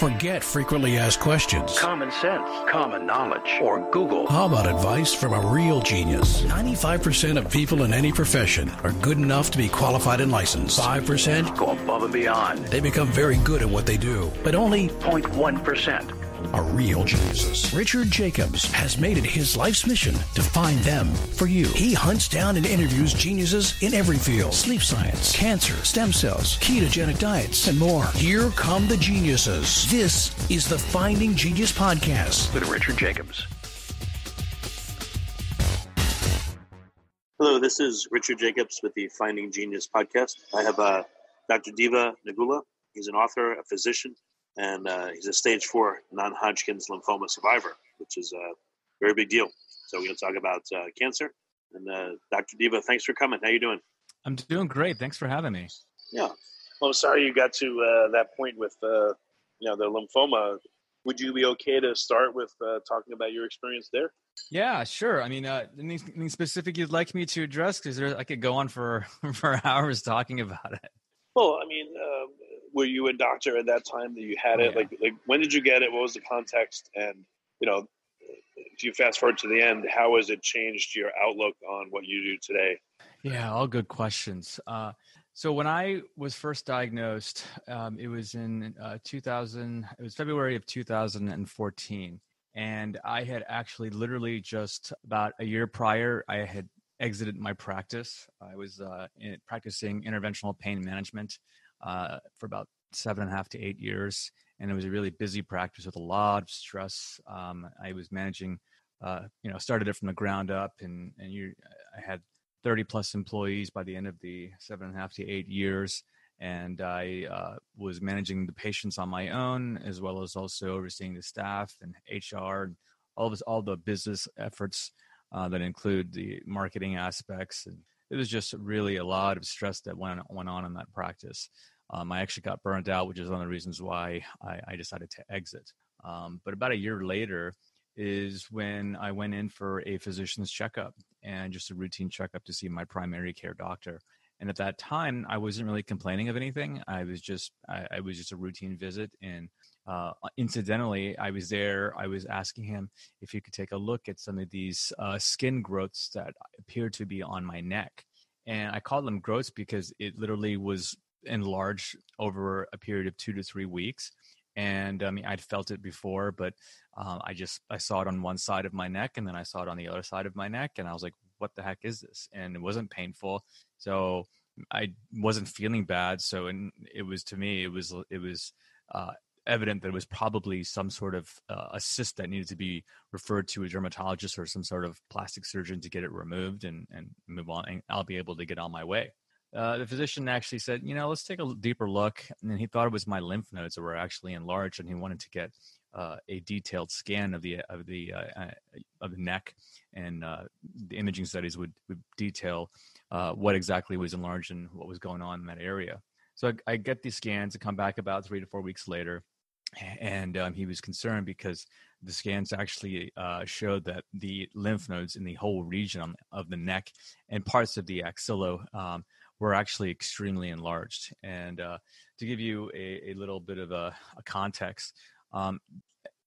Forget frequently asked questions. Common sense, common knowledge, or Google. How about advice from a real genius? 95% of people in any profession are good enough to be qualified and licensed. 5% Go above and beyond. they become very good at what they do, but only 0.1%. are real geniuses. Richard Jacobs has made it his life's mission to find them for you. He hunts down and interviews geniuses in every field sleep science, cancer, stem cells, ketogenic diets, and more. Here come the geniuses. This is the Finding Genius Podcast. With Richard Jacobs. Hello, this is Richard Jacobs with the Finding Genius podcast. I have uh, Dr. Diva Nagula. He's an author, a physician, and uh, he's a stage four non Hodgkin's lymphoma survivor, which is a very big deal. So, we're going to talk about uh, cancer. And uh, Dr. Diva, thanks for coming. How you doing? I'm doing great. Thanks for having me. Yeah. Well, I'm sorry you got to uh, that point with uh, you know the lymphoma. Would you be okay to start with uh, talking about your experience there? Yeah, sure. I mean, uh, anything specific you'd like me to address? Because I could go on for for hours talking about it. Well, I mean, uh, were you a doctor at that time that you had it? Yeah. Like, like when did you get it? What was the context? And you know, if you fast forward to the end, how has it changed your outlook on what you do today? Yeah, all good questions. Uh, so when I was first diagnosed, um, it was in uh, 2000. It was February of 2014, and I had actually literally just about a year prior, I had exited my practice. I was uh, in, practicing interventional pain management uh, for about seven and a half to eight years, and it was a really busy practice with a lot of stress. Um, I was managing, uh, you know, started it from the ground up, and and you, I had 30 plus employees by the end of the seven and a half to eight years. And I uh, was managing the patients on my own, as well as also overseeing the staff and HR and all of this, all the business efforts uh, that include the marketing aspects. And it was just really a lot of stress that went, went on in that practice. Um, I actually got burnt out, which is one of the reasons why I, I decided to exit. Um, but about a year later, is when I went in for a physician's checkup and just a routine checkup to see my primary care doctor. And at that time, I wasn't really complaining of anything. I was just, I, I was just a routine visit. And uh, incidentally, I was there. I was asking him if he could take a look at some of these uh, skin growths that appeared to be on my neck. And I called them growths because it literally was enlarged over a period of two to three weeks and I mean I'd felt it before, but um, I just I saw it on one side of my neck, and then I saw it on the other side of my neck, and I was like, "What the heck is this?" And it wasn't painful, so I wasn't feeling bad. So and it was to me, it was it was uh, evident that it was probably some sort of uh, a cyst that needed to be referred to a dermatologist or some sort of plastic surgeon to get it removed and and move on, and I'll be able to get on my way uh, the physician actually said, you know, let's take a deeper look. And he thought it was my lymph nodes that were actually enlarged, and he wanted to get uh, a detailed scan of the of the uh, uh, of the neck, and uh, the imaging studies would, would detail uh, what exactly was enlarged and what was going on in that area. So I, I get these scans and come back about three to four weeks later, and um, he was concerned because the scans actually uh, showed that the lymph nodes in the whole region of the neck and parts of the axilla um, were actually extremely enlarged. And uh, to give you a, a, little bit of a, a context, um,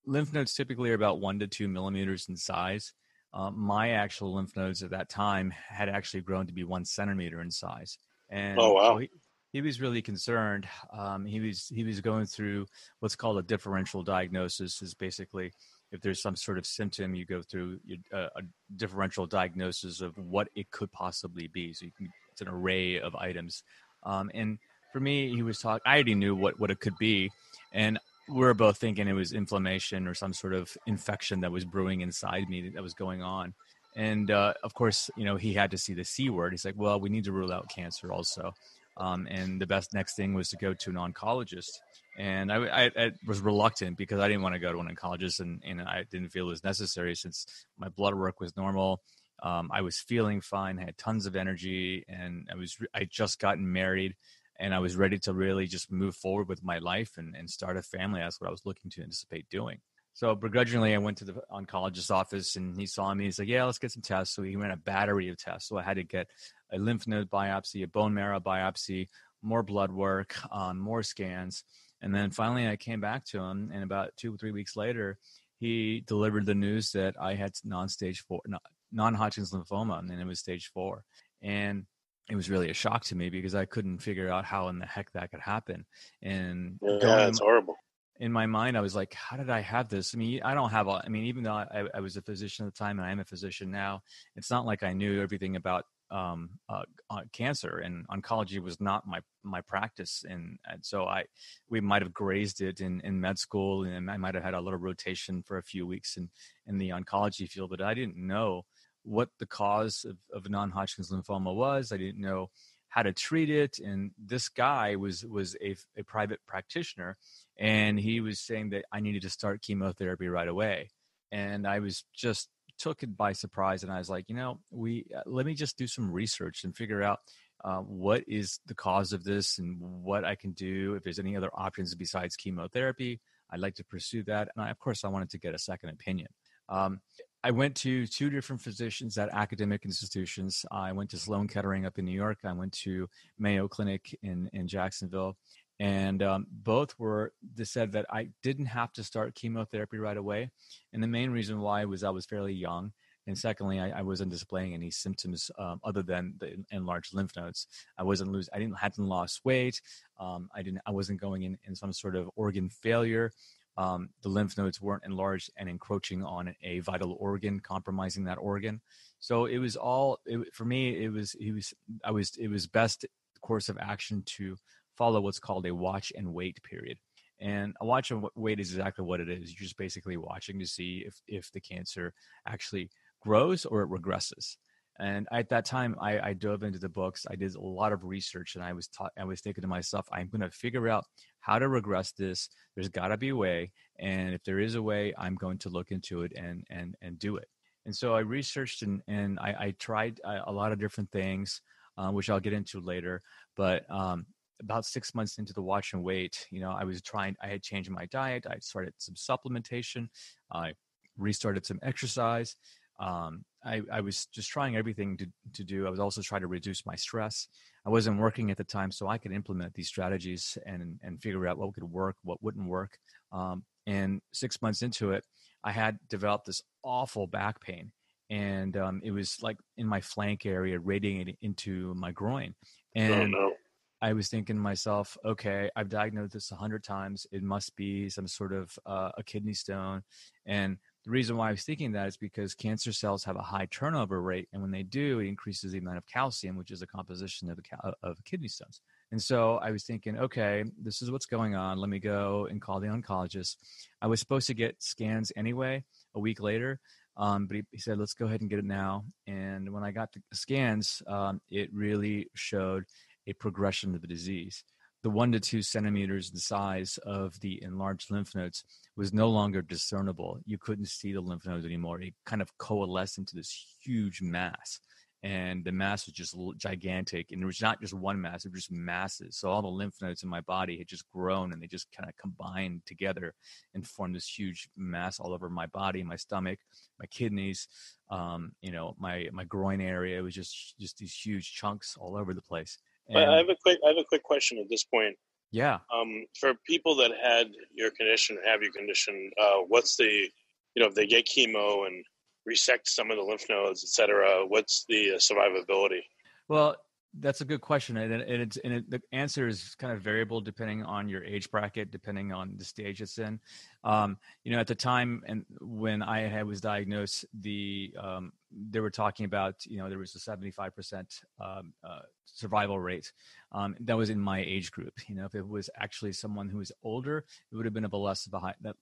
lymph nodes typically are about one to two millimeters in size. Uh, my actual lymph nodes at that time had actually grown to be one centimeter in size. And Oh, wow. so he, he was really concerned. Um, he was he was going through what's called a differential diagnosis. Is basically if there's some sort of symptom, you go through uh, a differential diagnosis of what it could possibly be. So you can, it's an array of items. Um, and for me, he was talking. I already knew what what it could be, and we were both thinking it was inflammation or some sort of infection that was brewing inside me that was going on. And uh, of course, you know, he had to see the C word. He's like, well, we need to rule out cancer also. Um, and the best next thing was to go to an oncologist. And I, I, I was reluctant because I didn't want to go to an oncologist, and, and I didn't feel it was necessary since my blood work was normal. Um, I was feeling fine, had tons of energy, and I was I just gotten married, and I was ready to really just move forward with my life and, and start a family. That's what I was looking to anticipate doing. So begrudgingly, I went to the oncologist's office, and he saw me. He's like, "Yeah, let's get some tests." So he ran a battery of tests. So I had to get a lymph node biopsy, a bone marrow biopsy, more blood work, um, more scans, And then finally, I came back to him, and about two or three weeks later, he delivered the news that I had non-stage four, non-Hodgkin's lymphoma, and then it was stage four. And it was really a shock to me because I couldn't figure out how in the heck that could happen. And yeah, it's horrible. In my mind, I was like, "How did I have this?" I mean, I don't have. A, I mean, even though I, I was a physician at the time and I am a physician now, it's not like I knew everything about um, uh, uh, cancer and oncology was not my my practice and, and so I we might have grazed it in, in med school and I might have had a little rotation for a few weeks in in the oncology field but I didn't know what the cause of, of non-Hodgkin's lymphoma was I didn't know how to treat it and this guy was was a, a private practitioner and he was saying that I needed to start chemotherapy right away and I was just took it by surprise and I was like, you know, we uh, let me just do some research and figure out uh, what is the cause of this and what I can do. If there's any other options besides chemotherapy, I'd like to pursue that. And I, of course, I wanted to get a second opinion. Um, I went to two different physicians at academic institutions. I went to Sloan Kettering up in New York. I went to Mayo Clinic in, in Jacksonville and um, both were they said that I didn't have to start chemotherapy right away, and the main reason why was I was fairly young, and secondly, I, I wasn't displaying any symptoms um, other than the enlarged lymph nodes. I wasn't lose, I didn't hadn't lost weight. Um, I didn't, I wasn't going in in some sort of organ failure. Um, the lymph nodes weren't enlarged and encroaching on a vital organ, compromising that organ. So it was all it, for me. It was it was I was it was best course of action to follow what's called a watch and wait period. And a watch and wait is exactly what it is. You're just basically watching to see if, if the cancer actually grows or it regresses. And at that time, I, I dove into the books. I did a lot of research, and I was taught. I was thinking to myself, I'm going to figure out how to regress this. There's got to be a way, and if there is a way, I'm going to look into it and and and do it. And so I researched and and I, I tried a, lot of different things, uh, which I'll get into later. But um, about six months into the watch and wait, you know, I was trying, I had changed my diet. I started some supplementation. I restarted some exercise. Um, I, I was just trying everything to, to do. I was also trying to reduce my stress. I wasn't working at the time, so I could implement these strategies and, and figure out what could work, what wouldn't work. Um, and six months into it, I had developed this awful back pain. And um, it was like in my flank area, radiating into my groin. Oh, and oh, no. I was thinking to myself, okay, I've diagnosed this a hundred times. It must be some sort of uh, a kidney stone. And the reason why I was thinking that is because cancer cells have a high turnover rate, and when they do, it increases the amount of calcium, which is a composition of, a, of kidney stones. And so I was thinking, okay, this is what's going on. Let me go and call the oncologist. I was supposed to get scans anyway a week later, um, but he, he, said, let's go ahead and get it now. And when I got the scans, um, it really showed a progression of the disease. The one to two centimeters in size of the enlarged lymph nodes was no longer discernible. You couldn't see the lymph nodes anymore. It kind of coalesced into this huge mass. And the mass was just gigantic. And it was not just one mass, it was just masses. So all the lymph nodes in my body had just grown and they just kind of combined together and formed this huge mass all over my body, my stomach, my kidneys, um, you know, my, my groin area. It was just, just these huge chunks all over the place and, I have a quick I have a quick question at this point. Yeah. Um, for people that had your condition, have your condition, uh, what's the you know if they get chemo and resect some of the lymph nodes, et cetera, what's the uh, survivability? Well, that's a good question, and, and, it's, and it, the answer is kind of variable depending on your age bracket, depending on the stage it's in. Um, you know, at the time and when I had, was diagnosed, the um, they were talking about you know there was a seventy five percent um, uh, survival rate. Um, that was in my age group. You know, if it was actually someone who was older, it would have been of a less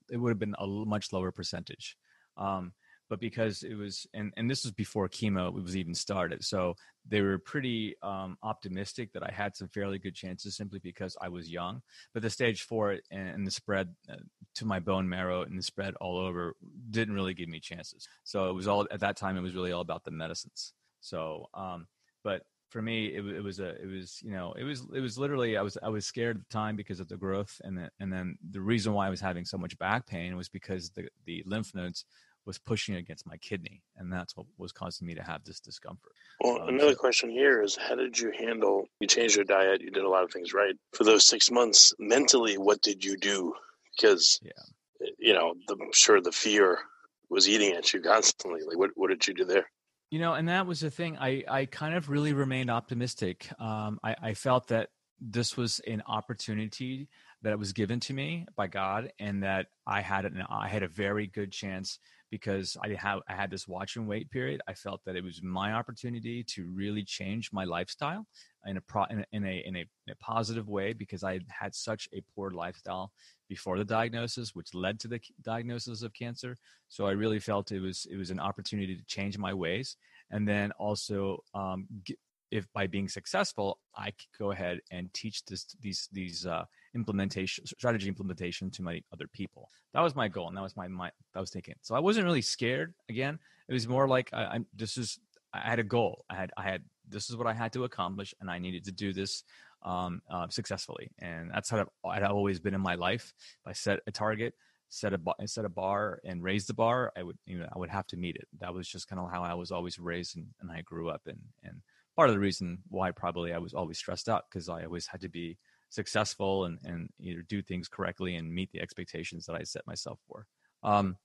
it would have been a much lower percentage. Um, but because it was and and this was before chemo was even started so they were pretty um, optimistic that i had some fairly good chances simply because i was young. But the stage four and the spread uh, to my bone marrow and the spread all over didn't really give me chances. So it was all at that time it was really all about the medicines. So um, but for me it, it, was a it was you know it was it was literally i was i was scared at the time because of the growth and the, and then the reason why i was having so much back pain was because the the lymph nodes was pushing against my kidney and that's what was causing me to have this discomfort Well, Um, another so- question here is how did you handle you changed your diet, you did a lot of things right. For those six months, mentally what did you do? Because Yeah. you know, the, I'm sure the fear was eating at you constantly. Like what what did you do there? you know and that was the thing i i kind of really remained optimistic um i i felt that this was an opportunity that was given to me by god and that i had an i had a very good chance because i have i had this watch and wait period i felt that it was my opportunity to really change my lifestyle in a pro in a in a, in a, in a positive way because i had such a poor lifestyle before the diagnosis which led to the diagnosis of cancer. So i really felt it was it was an opportunity to change my ways. And then also um, if by being successful i could go ahead and teach this these these uh, implementation strategy implementation to my other people. That was my goal and that was my mind that was thinking so i wasn't really scared again. It was more like I, i'm this is i had a goal. I had i had this is what i had to accomplish and i needed to do this um, uh, successfully. And that's how I've, I've always been in my life. If i set a target set a bar, set a bar and raise the bar i would you know i would have to meet it. That was just kind of how i was always raised and, and i grew up and and part of the reason why probably I was always stressed out because I always had to be successful and, and either do things correctly and meet the expectations that I set myself for. Um,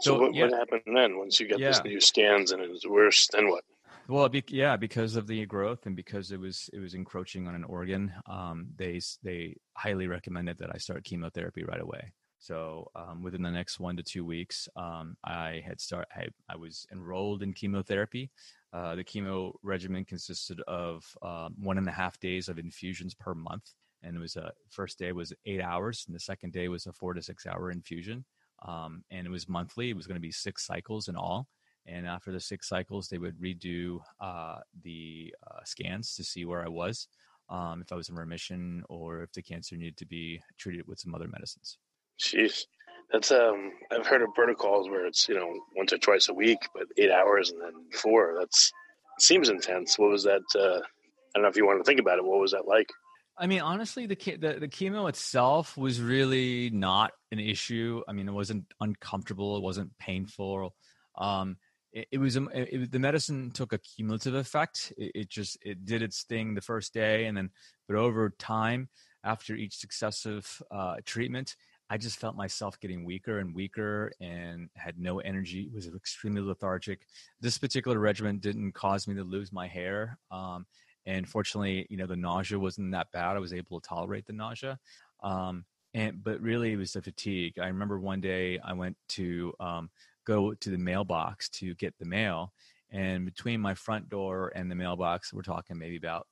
So, So, what, yeah. what happened then once you got this new scans and it was worse? Then what? well, be, yeah, because of the growth and because it was it was encroaching on an organ, um, they they highly recommended that I start chemotherapy right away. So um, within the next one to two weeks, um, I had start I, I was enrolled in chemotherapy. Uh, the chemo regimen consisted of um, one and a half days of infusions per month, and it was a first day was eight hours, and the second day was a four to six hour infusion. Um, and it was monthly. It was going to be six cycles in all. And after the six cycles, they would redo uh, the uh, scans to see where I was, um, if I was in remission, or if the cancer needed to be treated with some other medicines. Jeez, that's um. I've heard of protocols where it's you know once or twice a week, but eight hours and then four. That's seems intense. What was that? Uh, I don't know if you want to think about it. What was that like? I mean, honestly, the, the the chemo itself was really not an issue. I mean, it wasn't uncomfortable. It wasn't painful. Um, it, it was um, it, the medicine took a cumulative effect. It, it just it did its thing the first day, and then but over time, after each successive uh, treatment, I just felt myself getting weaker and weaker, and had no energy. Was extremely lethargic. This particular regimen didn't cause me to lose my hair. Um, and fortunately you know the nausea wasn't that bad i was able to tolerate the nausea um and but really it was the fatigue i remember one day i went to um go to the mailbox to get the mail and between my front door and the mailbox we're talking maybe about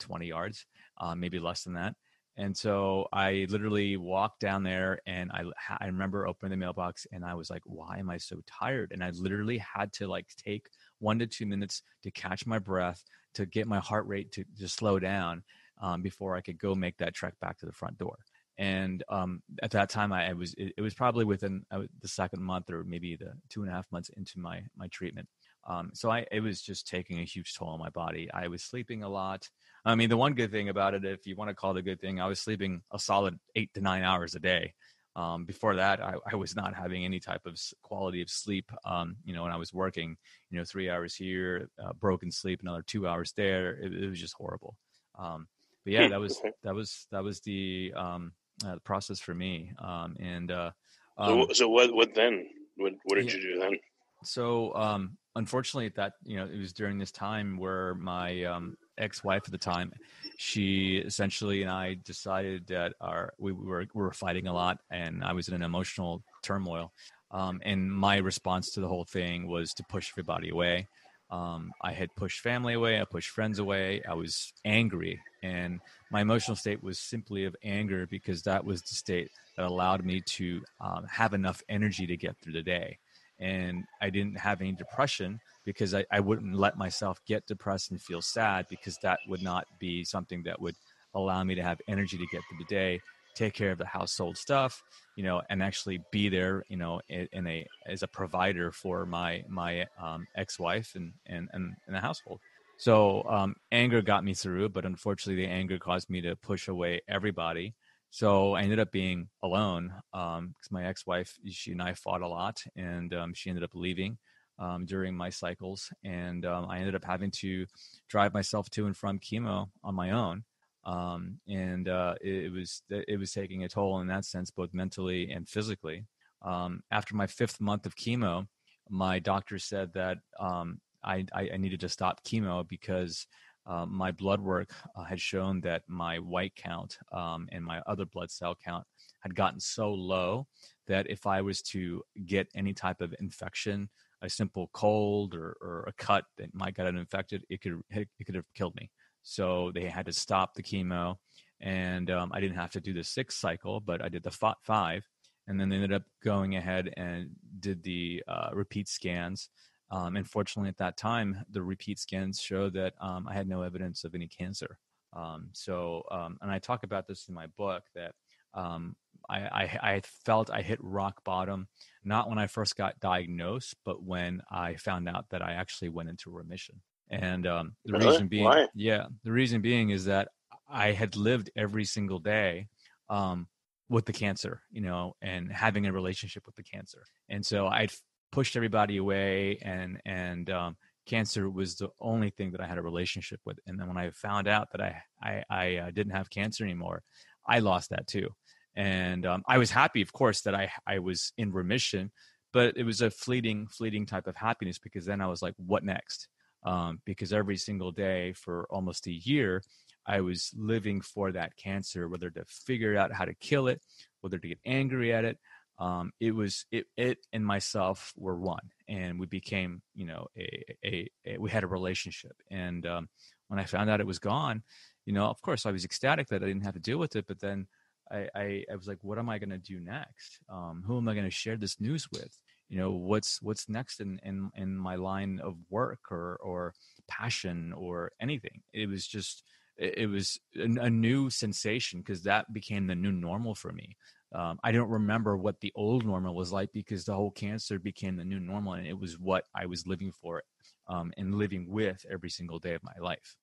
20 yards um, maybe less than that and so i literally walked down there and i i remember opening the mailbox and i was like why am i so tired? and i literally had to like take one to two minutes to catch my breath to get my heart rate to just slow down um, before I could go make that trek back to the front door. And um, at that time, I, I was it, it was probably within uh, the second month or maybe the two and a half months into my my treatment. Um, so I it was just taking a huge toll on my body. I was sleeping a lot. I mean, the one good thing about it, if you want to call it a good thing, I was sleeping a solid eight to nine hours a day. Um, before that, I, I was not having any type of quality of sleep. Um, you know, when I was working, you know, three hours here, uh, broken sleep, another two hours there. It, it was just horrible. Um, but yeah, that was that was that was the um, uh, the process for me. Um, and uh, So, um, so what? What then? What What did yeah. you do then? so um, unfortunately, at that you know, it was during this time where my um, ex-wife at the time, she essentially and I decided that our we were we were fighting a lot, and I was in an emotional turmoil. Um, and my response to the whole thing was to push everybody away. Um, I had pushed family away, I pushed friends away. I was angry, and my emotional state was simply of anger because that was the state that allowed me to um, have enough energy to get through the day and I didn't have any depression because I, I wouldn't let myself get depressed and feel sad because that would not be something that would allow me to have energy to get through the day, take care of the household stuff, you know, and actually be there, you know, in, in a as a provider for my my um, ex-wife and and and, and the household. So um, anger got me through, but unfortunately, the anger caused me to push away everybody. So I ended up being alone because my ex-wife, she and I fought a lot, and um, she ended up leaving um, during my cycles, and um, I ended up having to drive myself to and from chemo on my own. Um, and uh, it, it, was it was taking a toll in that sense, both mentally and physically. Um, after my fifth month of chemo, my doctor said that um, I, I, needed to stop chemo because uh, my blood work uh, had shown that my white count um, and my other blood cell count had gotten so low that if I was to get any type of infection, a simple cold or, or a cut that might get infected, it could it could have killed me. So they had to stop the chemo, and um, I didn't have to do the sixth cycle, but I did the five, and then they ended up going ahead and did the uh, repeat scans. Um, and fortunately, at that time, the repeat scans showed that um, I had no evidence of any cancer. Um, so, um, and I talk about this in my book that um, I, I, I, felt I hit rock bottom, not when I first got diagnosed, but when I found out that I actually went into remission. And um, the really? reason being, Why? yeah, the reason being is that I had lived every single day um, with the cancer, you know, and having a relationship with the cancer. And so I'd pushed everybody away and, and, um, cancer was the only thing that I had a relationship with. And then when I found out that I, I, I uh, didn't have cancer anymore, I lost that too. And um, I was happy, of course, that I, I was in remission, but it was a fleeting, fleeting type of happiness because then I was like, what next? Um, because every single day for almost a year, I was living for that cancer, whether to figure out how to kill it, whether to get angry at it. Um, it was it, it and myself were one, and we became, you know, a, a, a we had a relationship. And um, when I found out it was gone, you know, of course, I was ecstatic that I didn't have to deal with it. But then I, I, I was like, what am I going to do next? Um, who am I going to share this news with? You know, what's what's next in, in in my line of work or or passion or anything? It was just it was a, new sensation because that became the new normal for me. Um, I don't remember what the old normal was like because the whole cancer became the new normal, and it was what I was living for um, and living with every single day of my life.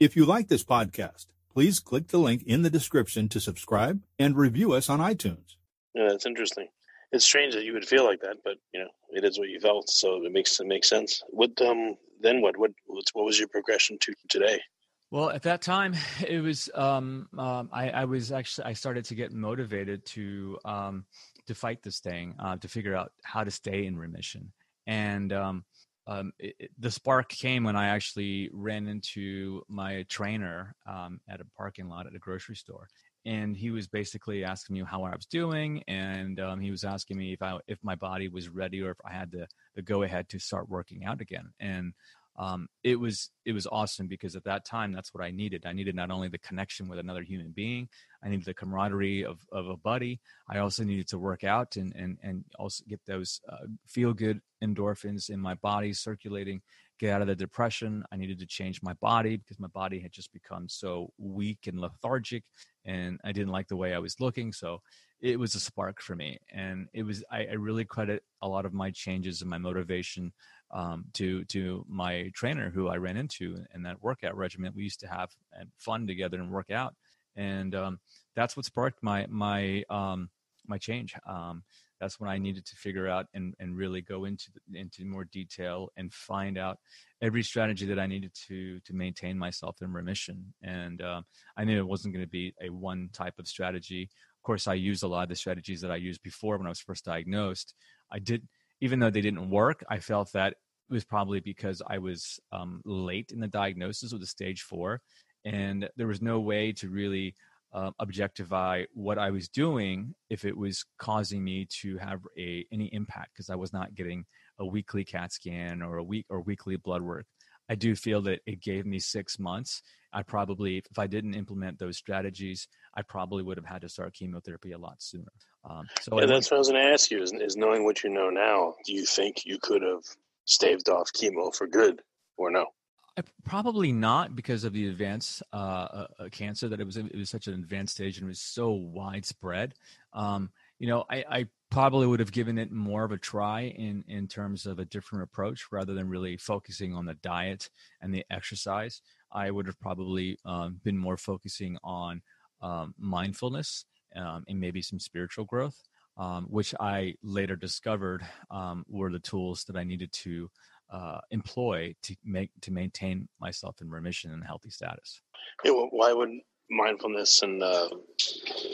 If you like this podcast, please click the link in the description to subscribe and review us on iTunes. Yeah, that's interesting. It's strange that you would feel like that, but you know, it is what you felt, so it makes it makes sense. What um then what what what was your progression to today? Well, at that time, it was um, um, I, I, was actually I started to get motivated to um, to fight this thing, uh, to figure out how to stay in remission. And um, um, it, it, the spark came when I actually ran into my trainer um, at a parking lot at a grocery store, and he was basically asking me how I was doing, and he was asking me if I if my body was ready or if I had the the go ahead to start working out again. And um, it was it was awesome because at that time that's what I needed. I needed not only the connection with another human being, I needed the camaraderie of, of a buddy. I also needed to work out and and and also get those uh, feel good endorphins in my body circulating, get out of the depression. I needed to change my body because my body had just become so weak and lethargic, and I didn't like the way I was looking. So it was a spark for me, and it was I, I really credit a lot of my changes and my motivation um, to to my trainer who I ran into in that workout regimen. We used to have and fun together and work out, and um, that's what sparked my my um, my change. Um, that's when I needed to figure out and, and really go into into more detail and find out every strategy that I needed to to maintain myself in remission. And uh, I knew it wasn't going to be a one type of strategy. Of course, I used a lot of the strategies that I used before when I was first diagnosed. I did even though they didn't work, I felt that it was probably because I was um, late in the diagnosis with the stage four, and there was no way to really uh, objectify what I was doing if it was causing me to have a any impact because I was not getting a weekly CAT scan or a week or weekly blood work. I do feel that it gave me six months. I probably, if I didn't implement those strategies, I probably would have had to start chemotherapy a lot sooner. Um, so yeah, that's what I was going to ask you: is, is knowing what you know now, do you think you could have staved off chemo for good or no? Probably not because of the advanced uh, uh, uh, cancer that it was. It was such an advanced stage and it was so widespread. Um, you know, I, I, probably would have given it more of a try in in terms of a different approach rather than really focusing on the diet and the exercise. I would have probably um, been more focusing on um, mindfulness um, and maybe some spiritual growth. um, which I later discovered um, were the tools that I needed to uh, employ to make to maintain myself in remission and healthy status. Yeah, well, why would mindfulness and uh,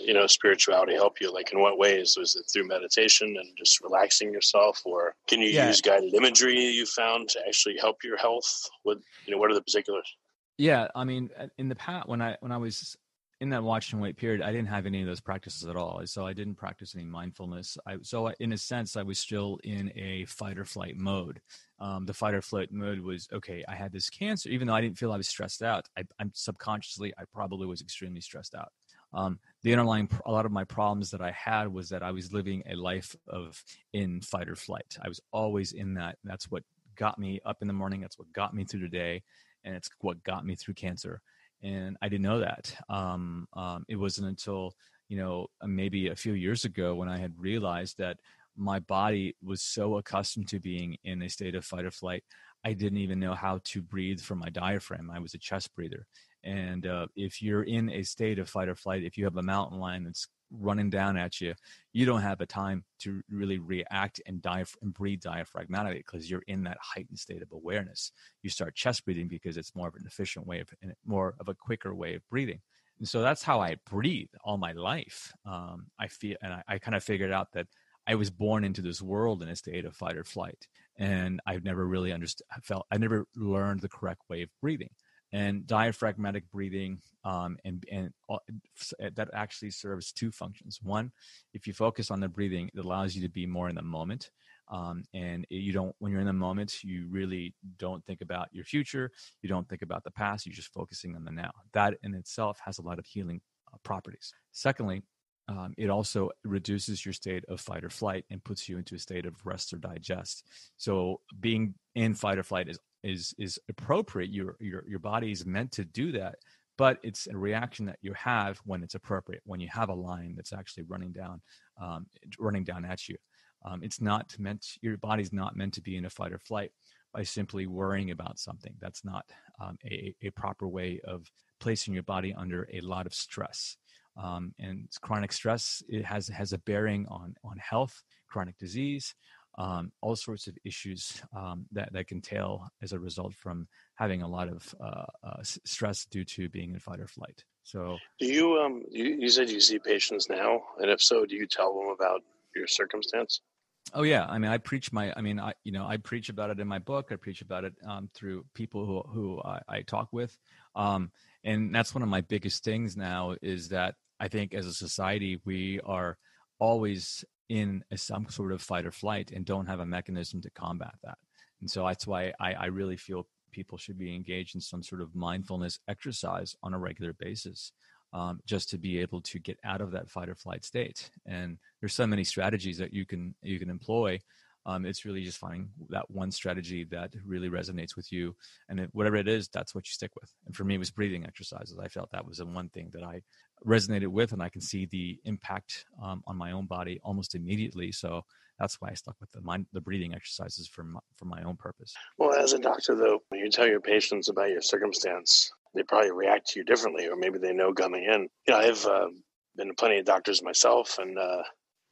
you know spirituality help you? Like, in what ways? Was it through meditation and just relaxing yourself, or can you yeah. use guided imagery you found to actually help your health? with you know? What are the particulars? Yeah, I mean, in the past, when I when I was in that watch and wait period, I didn't have any of those practices at all. So I didn't practice any mindfulness. I, so I, in a sense, I was still in a fight or flight mode. Um, the fight or flight mode was okay. I had this cancer, even though I didn't feel I was stressed out. I, am subconsciously, I probably was extremely stressed out. Um, the underlying, a lot of my problems that I had was that I was living a life of in fight or flight. I was always in that. That's what got me up in the morning. That's what got me through the day, and it's what got me through cancer and I didn't know that. Um, um, it wasn't until you know uh, maybe a few years ago when I had realized that my body was so accustomed to being in a state of fight or flight, I didn't even know how to breathe from my diaphragm. I was a chest breather, and uh, if you're in a state of fight or flight, if you have a mountain lion that's running down at you, you don't have the time to really react and, diaph- and breathe diaphragmatically because you're in that heightened state of awareness. You start chest breathing because it's more of an efficient way of, more of a quicker way of breathing. And so that's how I breathe all my life. Um, I feel, and I, I kind of figured out that I was born into this world in a state of fight or flight, and I've never really understood. I Felt I never learned the correct way of breathing and diaphragmatic breathing um, and, and uh, that actually serves two functions. One if you focus on the breathing it allows you to be more in the moment um, and you don't when you're in the moment you really don't think about your future you don't think about the past you're just focusing on the now. That in itself has a lot of healing uh, properties. Secondly um, it also reduces your state of fight or flight and puts you into a state of rest or digest. So being in fight or flight is is is appropriate. Your your your body is meant to do that, but it's a reaction that you have when it's appropriate. When you have a line that's actually running down, um, running down at you, um, it's not meant. Your body's not meant to be in a fight or flight by simply worrying about something. That's not um, a, a proper way of placing your body under a lot of stress. Um, and chronic stress it has has a bearing on on health, chronic disease, um, all sorts of issues um, that that can tail as a result from having a lot of uh, uh, stress due to being in fight or flight. So, do you um you, you said you see patients now, and if so, do you tell them about your circumstance? Oh yeah, I mean, I preach my. I mean, I you know, I preach about it in my book. I preach about it um, through people who who I, I talk with, um, and that's one of my biggest things now is that I think as a society we are always in a, some sort of fight or flight and don't have a mechanism to combat that. And so that's why I, I really feel people should be engaged in some sort of mindfulness exercise on a regular basis. Um, just to be able to get out of that fight or flight state. And there's so many strategies that you can you can employ um, it's really just finding that one strategy that really resonates with you and it, whatever it is that's what you stick with and for me it was breathing exercises i felt that was the one thing that i resonated with and i can see the impact um, on my own body almost immediately so that's why i stuck with the mind the breathing exercises for my, for my own purpose well as a doctor though when you tell your patients about your circumstance they probably react to you differently or maybe they know coming in you know i've uh, been to plenty of doctors myself and uh,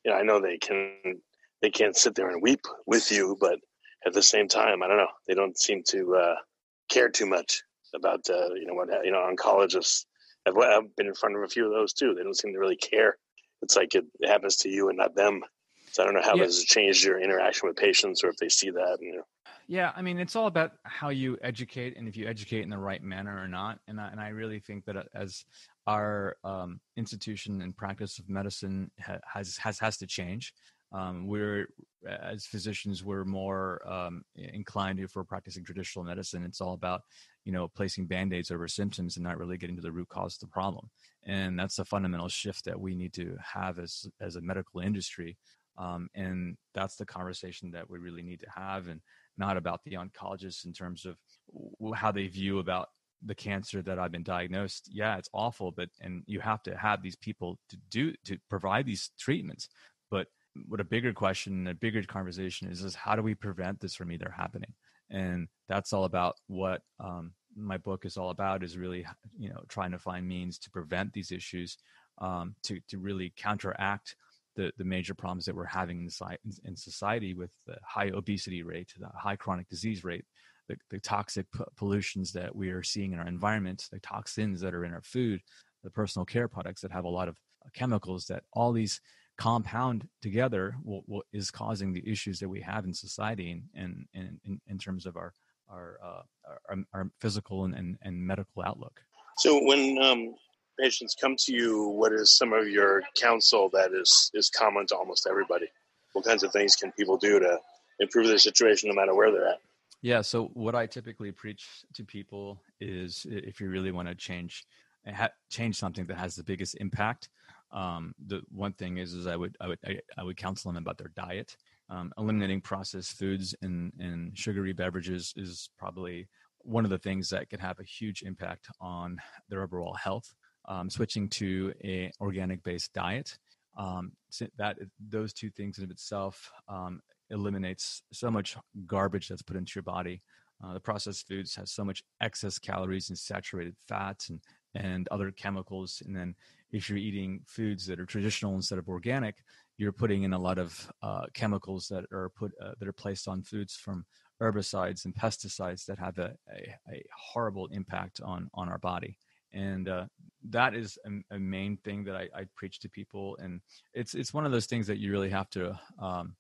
you know i know they can they can't sit there and weep with you, but at the same time, I don't know, they don't seem to uh, care too much about uh, you know what you know oncologists. I've, I've, been in front of a few of those too. They don't seem to really care. It's like it, happens to you and not them. So I don't know how yeah. this has changed your interaction with patients, or if they see that. You know. Yeah, I mean, it's all about how you educate, and if you educate in the right manner or not. And I, and I really think that uh, as our um, institution and practice of medicine has has has to change um, we're as physicians we're more um, inclined if we're practicing traditional medicine it's all about you know placing band-aids over symptoms and not really getting to the root cause of the problem and that's a fundamental shift that we need to have as as a medical industry um, and that's the conversation that we really need to have and not about the oncologists in terms of how they view about the cancer that I've been diagnosed, yeah, it's awful, but and you have to have these people to do to provide these treatments. But what a bigger question, a bigger conversation is, is how do we prevent this from either happening? And that's all about what um, my book is all about is really, you know, trying to find means to prevent these issues, um, to, to really counteract the, the major problems that we're having in, in society with the high obesity rate, the high chronic disease rate, the, the toxic p- pollutions that we are seeing in our environment, the toxins that are in our food, the personal care products that have a lot of chemicals that all these compound together will, will, is causing the issues that we have in society and, and, and in, terms of our our, uh, our, our, physical and, and, and, medical outlook. So when um, patients come to you, what is some of your counsel that is, is common to almost everybody? What kinds of things can people do to improve their situation no matter where they're at? Yeah, so what I typically preach to people is if you really want to change change something that has the biggest impact, um, the one thing is is I would I would I, I would counsel them about their diet. Um, eliminating processed foods and, and sugary beverages is probably one of the things that could have a huge impact on their overall health. Um, switching to a organic based diet, um, that those two things in of itself um, eliminates so much garbage that's put into your body. Uh, the processed foods has so much excess calories and saturated fats and and other chemicals, and then if you're eating foods that are traditional instead of organic, you're putting in a lot of uh, chemicals that are put uh, that are placed on foods from herbicides and pesticides that have a, a, a horrible impact on on our body and uh, that is a, a, main thing that I, I, preach to people and it's it's one of those things that you really have to um,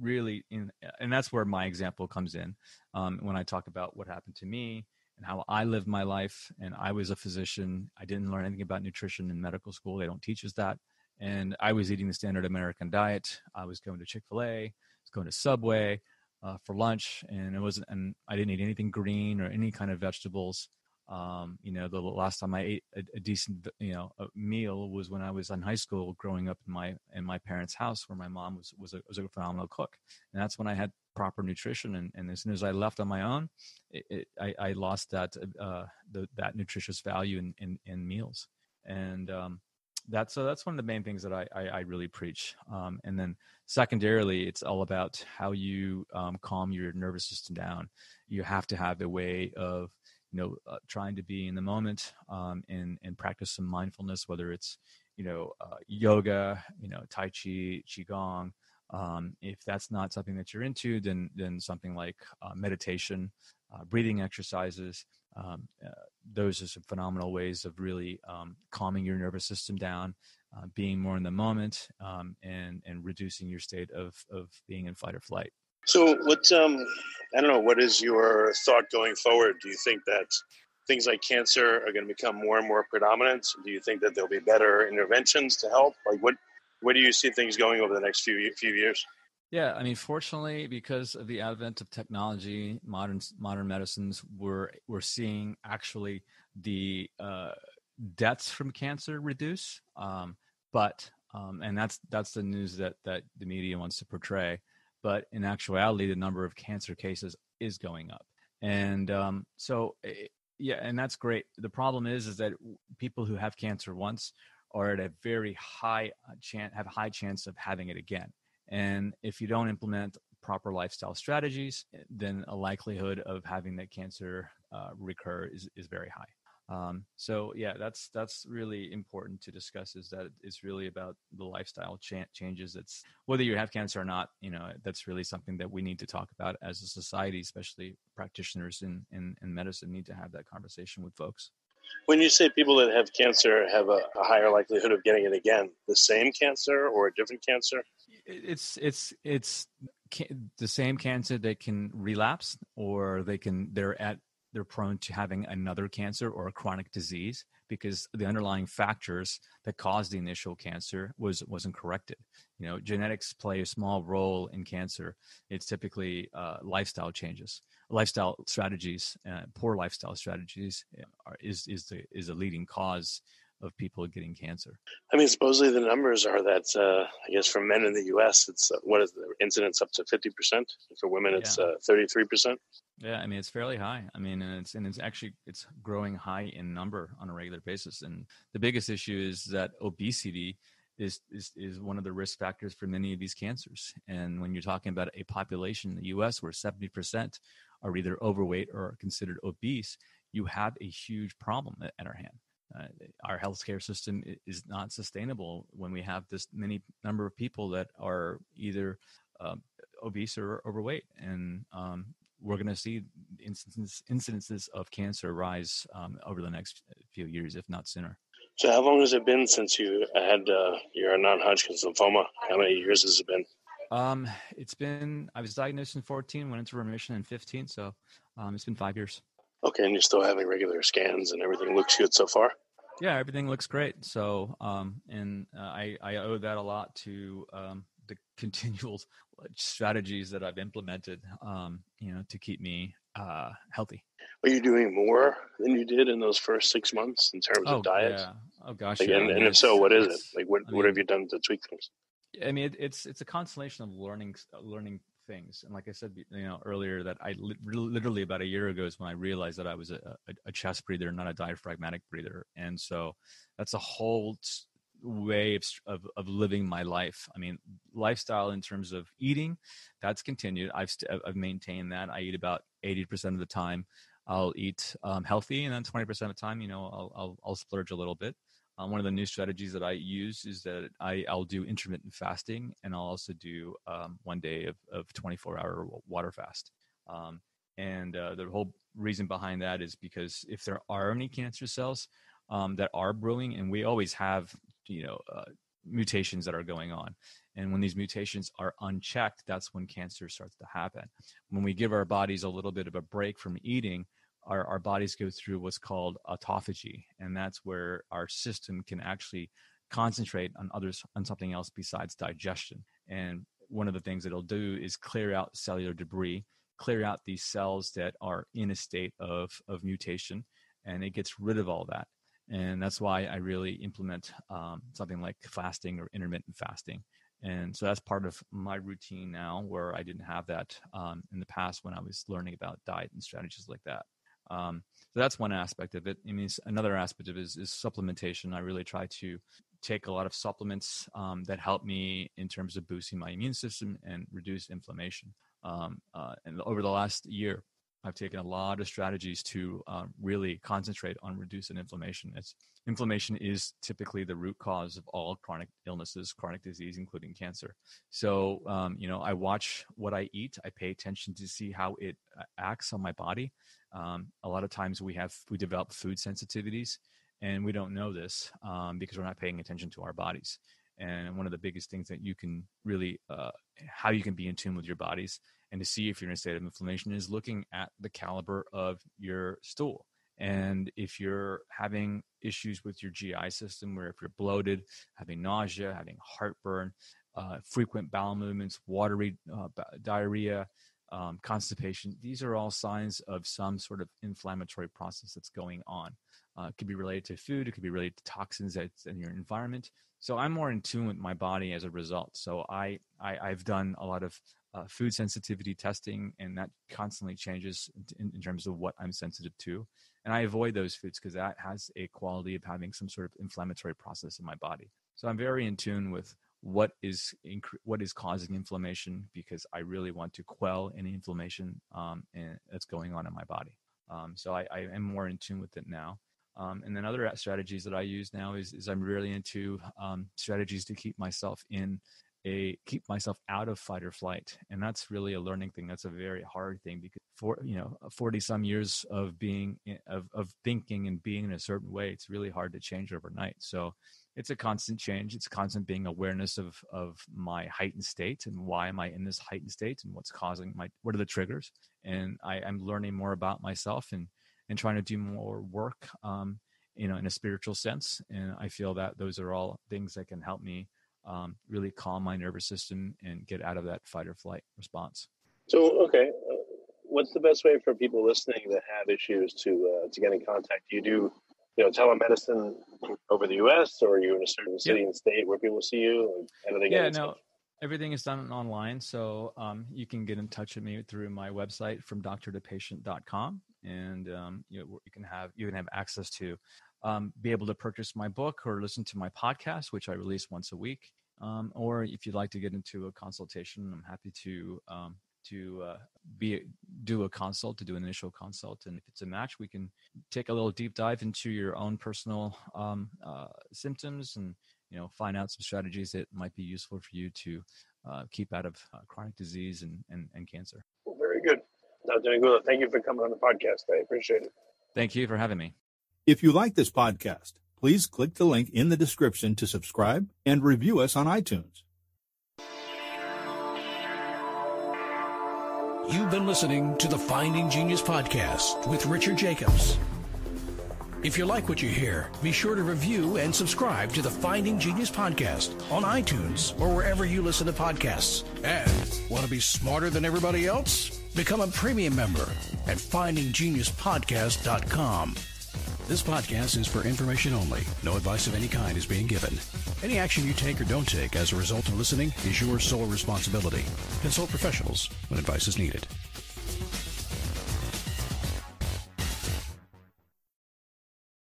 really in and that's where my example comes in um, when i talk about what happened to me and how I lived my life. And I was a physician. I didn't learn anything about nutrition in medical school. They don't teach us that. And I was eating the standard American diet. I was going to Chick Fil A, was going to Subway uh, for lunch, and it wasn't. And I didn't eat anything green or any kind of vegetables. Um, you know, the last time I ate a, a, decent, you know, meal was when I was in high school, growing up in my in my parents' house, where my mom was was a, was a phenomenal cook, and that's when I had proper nutrition. And, and as soon as I left on my own, it, it, I, I, lost that uh, the, that nutritious value in, in, in meals. And um, that's so that's one of the main things that I, I, I really preach. Um, and then secondarily, it's all about how you um, calm your nervous system down. You have to have a way of you know uh, trying to be in the moment um, and and practice some mindfulness, whether it's you know uh, yoga, you know tai chi, qigong, um, if that's not something that you're into, then then something like uh, meditation, uh, breathing exercises. Um, uh, those are some phenomenal ways of really um, calming your nervous system down, uh, being more in the moment, um, and and reducing your state of of being in fight or flight. So, what um, I don't know. What is your thought going forward? Do you think that things like cancer are going to become more and more predominant? Do you think that there'll be better interventions to help? Like, what where do you see things going over the next few few years? Yeah, I mean, fortunately, because of the advent of technology, modern modern medicines, we're we're seeing actually the uh, deaths from cancer reduce. Um, but um, and that's that's the news that that the media wants to portray. But in actuality, the number of cancer cases is going up, and um, so eh, yeah, and that's great. The problem is, is that people who have cancer once are at a very high uh, chance have high chance of having it again. And if you don't implement proper lifestyle strategies, then a likelihood of having that cancer uh, recur is, is very high. Um, so yeah, that's that's really important to discuss. Is that it's really about the lifestyle cha- changes. It's whether you have cancer or not. You know, that's really something that we need to talk about as a society, especially practitioners in in, in medicine need to have that conversation with folks. When you say people that have cancer have a, a, higher likelihood of getting it again, the same cancer or a different cancer? It's it's it's the same cancer that can relapse, or they can they're at they're prone to having another cancer or a chronic disease because the underlying factors that caused the initial cancer was wasn't corrected. You know, genetics play a small role in cancer. It's typically uh, lifestyle changes, lifestyle strategies, uh, poor lifestyle strategies uh, are, is is the is a leading cause of people getting cancer. I mean, supposedly the numbers are that uh, I guess for men in the U.S. it's uh, what is the incidence up to fifty percent. For women, it's uh, thirty three percent. Yeah, I mean it's fairly high. I mean, and it's and it's actually it's growing high in number on a regular basis. And the biggest issue is that obesity is is is one of the risk factors for many of these cancers. And when you're talking about a population in the U.S. where seventy percent are either overweight or considered obese, you have a huge problem at, at our hand. Uh, our healthcare system is not sustainable when we have this many number of people that are either uh, obese or overweight, and um, we're going to see instances incidences of cancer rise um, over the next few years, if not sooner. So, how long has it been since you had uh, your non-Hodgkin's lymphoma? How many years has it been? Um, it's been. I was diagnosed in 14, went into remission in 15, so um, it's been five years. Okay, and you're still having regular scans, and everything looks good so far. Yeah, everything looks great. So, um, and uh, I I owe that a lot to um, the continual strategies that I've implemented, um, you know, to keep me uh, healthy. Are you doing more than you did in those first six months in terms oh, of diet? Yeah. Oh gosh. Like, yeah. and, and if so, what is it? Like, what I mean, what have you done to tweak things? I mean, it, it's it's a constellation of learning learning things. And like I said, you know, earlier that I li- literally about a year ago is when I realized that I was a, a, a chest breather, not a diaphragmatic breather. And so that's a whole way of, of, of living my life. I mean, lifestyle in terms of eating, that's continued. I've st- I've maintained that. I eat about eighty percent of the time. I'll eat um, healthy, and then twenty percent of the time, you know, I'll I'll, I'll splurge a little bit. Um, one of the new strategies that I use is that I, I'll do intermittent fasting, and I'll also do um, one day of, of 24 hour water fast. Um, and uh, the whole reason behind that is because if there are any cancer cells um, that are brewing, and we always have, you know, uh, mutations that are going on. And when these mutations are unchecked, that's when cancer starts to happen. When we give our bodies a little bit of a break from eating, our, our bodies go through what's called autophagy, and that's where our system can actually concentrate on others on something else besides digestion. And one of the things that it'll do is clear out cellular debris, clear out these cells that are in a state of, of mutation, and it gets rid of all that. And that's why I really implement um, something like fasting or intermittent fasting. And so that's part of my routine now, where I didn't have that um, in the past when I was learning about diet and strategies like that. Um, so that's one aspect of it. I mean, another aspect of it is, is, supplementation. I really try to take a lot of supplements um, that help me in terms of boosting my immune system and reduce inflammation. Um, uh, and over the last year, I've taken a lot of strategies to uh, really concentrate on reducing inflammation. It's, inflammation is typically the root cause of all chronic illnesses, chronic disease, including cancer. So, um, you know, I watch what I eat. I pay attention to see how it uh, acts on my body. Um, a lot of times we have we develop food sensitivities, and we don't know this um, because we're not paying attention to our bodies. And one of the biggest things that you can really uh, how you can be in tune with your bodies and to see if you're in a state of inflammation is looking at the caliber of your stool. And if you're having issues with your GI system, where if you're bloated, having nausea, having heartburn, uh, frequent bowel movements, watery uh, diarrhea, um, constipation, these are all signs of some sort of inflammatory process that's going on. Uh, it could be related to food, it could be related to toxins that's in your environment. So I'm more in tune with my body as a result. So I, I have done a lot of uh, food sensitivity testing, and that constantly changes in, in, terms of what I'm sensitive to. And I avoid those foods because that has a quality of having some sort of inflammatory process in my body. So I'm very in tune with what is what is causing inflammation because I really want to quell any inflammation um, that's going on in my body. Um, so I, I, am more in tune with it now. Um, and then other strategies that I use now is, is I'm really into um, strategies to keep myself in a keep myself out of fight or flight. And that's really a learning thing. That's a very hard thing because for you know 40 some years of being of, of thinking and being in a certain way it's really hard to change overnight. So it's a constant change. It's constant being awareness of of my heightened state and why am i in this heightened state and what's causing my what are the triggers? And I, i'm learning more about myself and and trying to do more work um, you know in a spiritual sense and i feel that those are all things that can help me um, really calm my nervous system and get out of that fight or flight response. So, okay, uh, what's the best way for people listening that have issues to uh, to get in contact? Do you do you know telemedicine over the U.S. or are you in a certain city and state where people see you? How do they get? Yeah, no. Everything is done online, so um, you can get in touch with me through my website from doctortopatient.com, and um, you, you can have you can have access to um, be able to purchase my book or listen to my podcast, which I release once a week. Um, or if you'd like to get into a consultation, I'm happy to um, to uh, be do a consult to do an initial consult and if it's a match we can take a little deep dive into your own personal um, uh, symptoms and you know find out some strategies that might be useful for you to uh, keep out of uh, chronic disease and, and, and cancer. Well, very good. Dr Nagula, thank you for coming on the podcast i appreciate it. Thank you for having me. If you like this podcast please click the link in the description to subscribe and review us on itunes. You've been listening to the Finding Genius podcast with Richard Jacobs. If you like what you hear, be sure to review and subscribe to the Finding Genius podcast on iTunes or wherever you listen to podcasts. And want to be smarter than everybody else? Become a premium member at findinggeniuspodcast.com. This podcast is for information only. No advice of any kind is being given. Any action you take or don't take as a result of listening is your sole responsibility. Consult professionals when advice is needed.